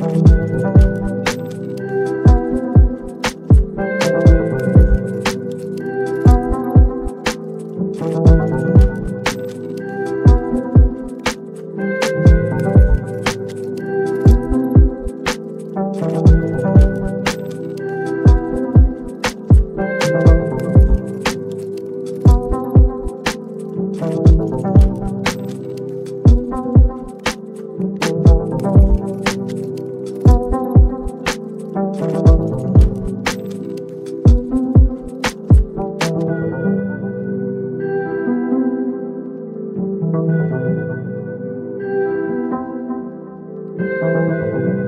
Thank Thank you.